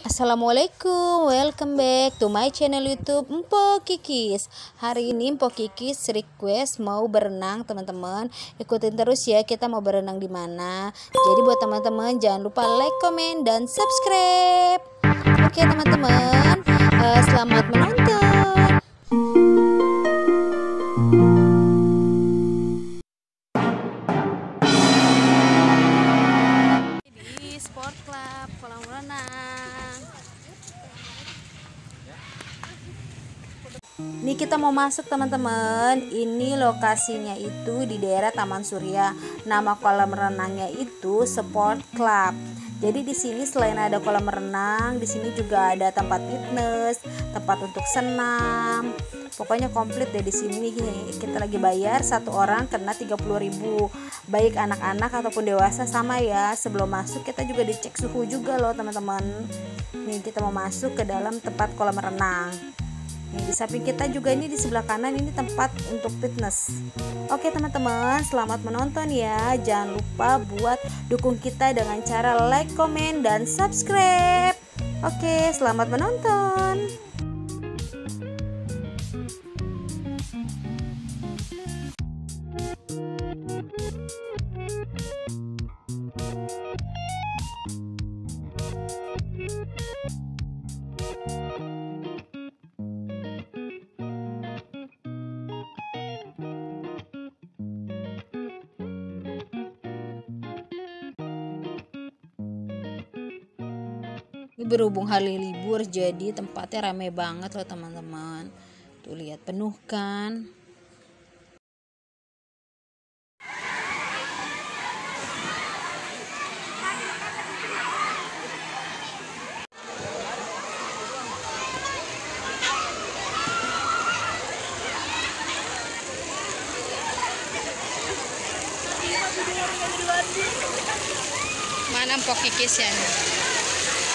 Assalamualaikum, welcome back to my channel YouTube Empo Kikis. Hari ini Empo Kikis request mau berenang, teman-teman. Ikutin terus ya, kita mau berenang di mana. Jadi buat teman-teman jangan lupa like, comment dan subscribe. Oke, teman-teman. Uh, selamat menonton. Ini kita mau masuk teman-teman. Ini lokasinya itu di daerah Taman Surya. Nama kolam renangnya itu Sport Club. Jadi di sini selain ada kolam renang, di sini juga ada tempat fitness, tempat untuk senam. Pokoknya komplit deh di sini kita lagi bayar satu orang kena 30.000. Baik anak-anak ataupun dewasa sama ya. Sebelum masuk kita juga dicek suhu juga loh teman-teman. Nih kita mau masuk ke dalam tempat kolam renang. Di samping kita juga ini di sebelah kanan ini tempat untuk fitness. Oke teman-teman, selamat menonton ya. Jangan lupa buat dukung kita dengan cara like, komen, dan subscribe. Oke, selamat menonton. Ini berhubung hari libur jadi tempatnya rame banget loh teman-teman. Tuh lihat penuh kan. Mana empok kikis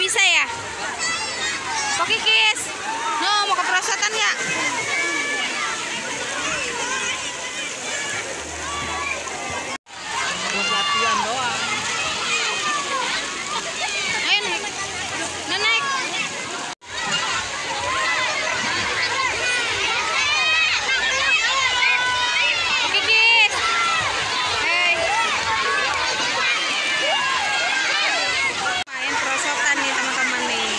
bisa ya? Oke kis. No, mau ke perosotan ya? buat latihan doang Ayo naik. Nah, naik. Oke kis. Hei. Main perosotan nih teman-teman nih.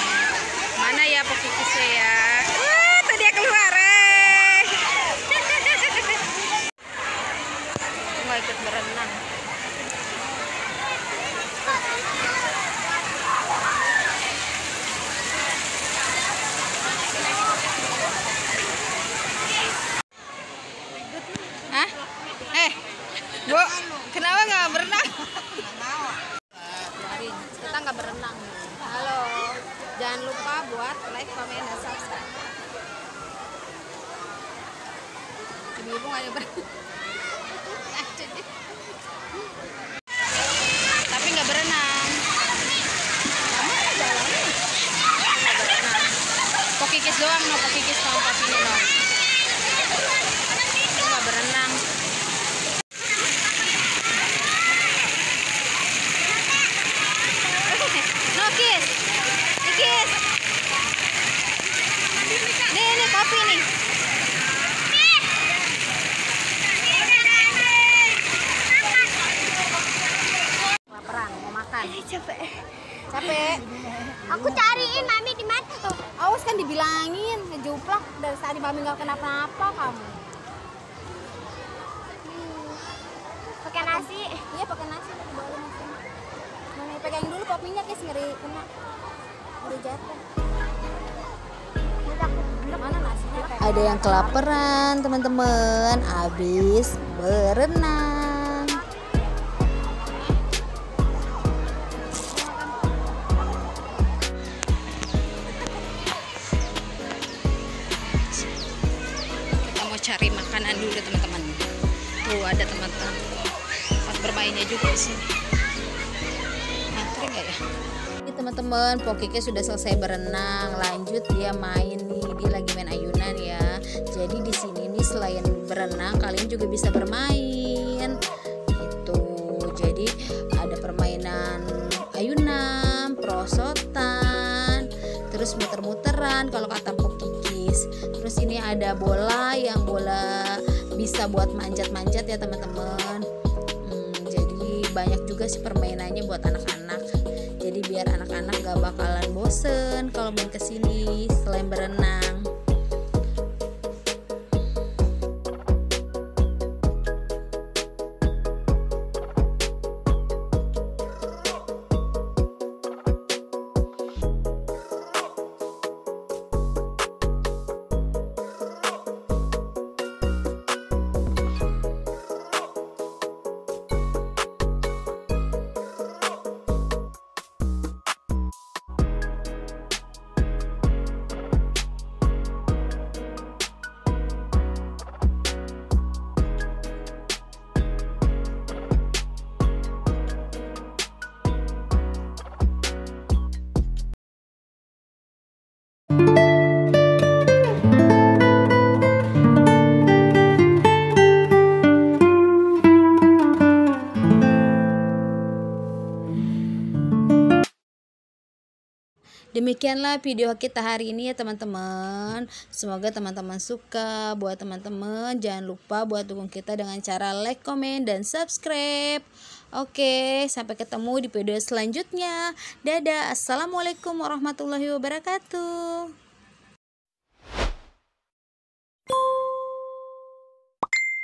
Mana ya pokikisnya ya? Wah, tuh dia keluar. Eh. Aku nggak ikut berenang. Hah? Eh, Bu, kenapa nggak berenang? Biarin, kita nggak berenang. Halo, jangan lupa buat like, comment, dan subscribe. Ibu-ibu nggak ada. Tapi nggak berenang. Pokikis doang, no. Pokikis sama papinya, no. Aku nggak berenang. No, kiss. Nih, kiss. Nih, nih, kopi nih. Laparan, makan. capek Capek. aku cariin mami di mana tuh Awas kan dibilangin, ngejuplak dari tadi mami nggak kenapa-napa kamu. pakai nasi Iya pakai nasi boleh nasi. Mami pegang dulu kopinya guys ngeri kena. Ngeri jatuh. Mana nasinya? Ada yang kelaparan teman-teman, habis berenang. Tuh ada teman-teman. Tempat bermainnya juga di sini. Antri nggak ya? Ini teman-teman pokoknya sudah selesai berenang lanjut dia main nih. Dia lagi main ayunan ya. Jadi di sini nih selain berenang kalian juga bisa bermain. Itu jadi ada permainan ayunan prosotan terus muter-muteran kalau kata pokikis terus ini ada bola yang bola bisa buat manjat-manjat ya teman-teman. Hmm, jadi banyak juga sih permainannya buat anak-anak. Jadi biar anak-anak gak bakalan bosen kalau main ke sini selain berenang Demikianlah video kita hari ini ya teman-teman. Semoga teman-teman suka. Buat teman-teman jangan lupa buat dukung kita dengan cara like, komen, dan subscribe. Oke, sampai ketemu di video selanjutnya. Dadah. Assalamualaikum warahmatullahi wabarakatuh.